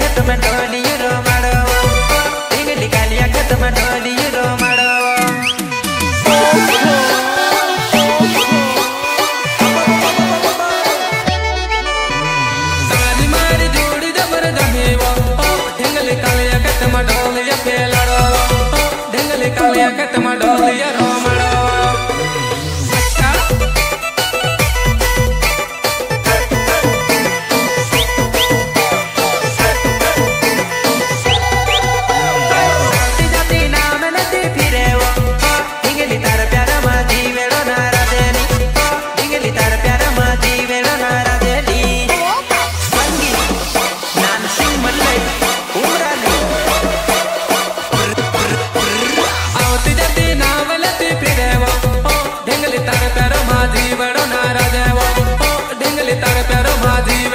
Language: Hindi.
खत में डोली रो मारो टिंगली कालिया खत में डोली रो मारो सारी मारी जोड़ी दबर दबे वो टिंगली कालिया खत में डोली पे लड़ो तार प्यारो भाजी